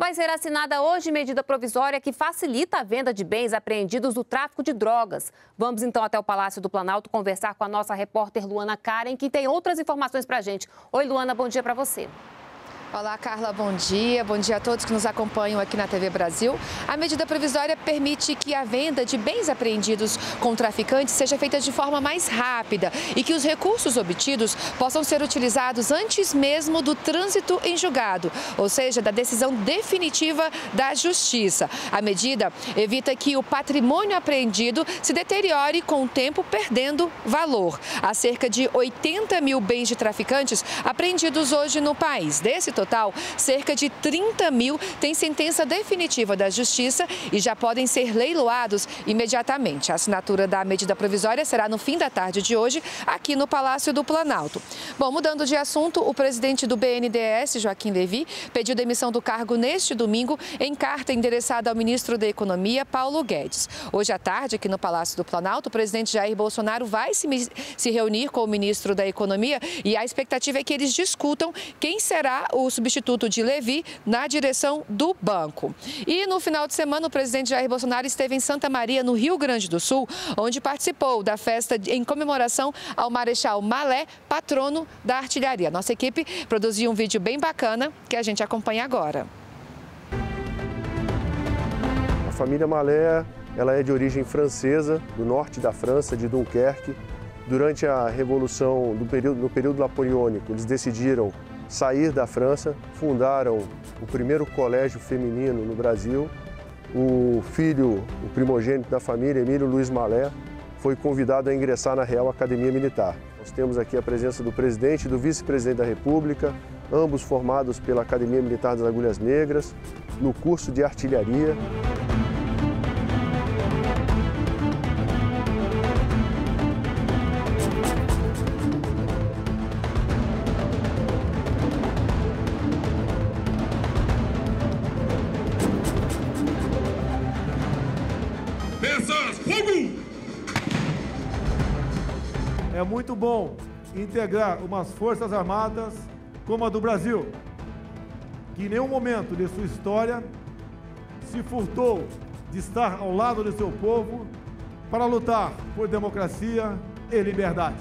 Vai ser assinada hoje medida provisória que facilita a venda de bens apreendidos do tráfico de drogas. Vamos então até o Palácio do Planalto conversar com a nossa repórter Luana Karen, que tem outras informações para a gente. Oi, Luana, bom dia para você. Olá, Carla, bom dia. Bom dia a todos que nos acompanham aqui na TV Brasil. A medida provisória permite que a venda de bens apreendidos com traficantes seja feita de forma mais rápida e que os recursos obtidos possam ser utilizados antes mesmo do trânsito em julgado, ou seja, da decisão definitiva da Justiça. A medida evita que o patrimônio apreendido se deteriore com o tempo, perdendo valor. Há cerca de 80 mil bens de traficantes apreendidos hoje no país. Desse total, cerca de 30 mil têm sentença definitiva da Justiça e já podem ser leiloados imediatamente. A assinatura da medida provisória será no fim da tarde de hoje, aqui no Palácio do Planalto. Bom, mudando de assunto, o presidente do BNDES, Joaquim Levy, pediu demissão do cargo neste domingo em carta endereçada ao ministro da Economia, Paulo Guedes. Hoje à tarde, aqui no Palácio do Planalto, o presidente Jair Bolsonaro vai se, se reunir com o ministro da Economia e a expectativa é que eles discutam quem será o substituto de Levi na direção do banco. E no final de semana, o presidente Jair Bolsonaro esteve em Santa Maria, no Rio Grande do Sul, onde participou da festa em comemoração ao Marechal Malé, patrono da artilharia. Nossa equipe produziu um vídeo bem bacana que a gente acompanha agora. A família Malé ela é de origem francesa, do norte da França, de Dunkerque. Durante a Revolução, do período, no período napoleônico, eles decidiram sair da França, fundaram o primeiro colégio feminino no Brasil. O filho, o primogênito da família, Emílio Luiz Malé, foi convidado a ingressar na Real Academia Militar. Nós temos aqui a presença do presidente e do vice-presidente da República, ambos formados pela Academia Militar das Agulhas Negras, no curso de artilharia. É muito bom integrar umas Forças Armadas como a do Brasil, que em nenhum momento de sua história se furtou de estar ao lado do seu povo para lutar por democracia e liberdade.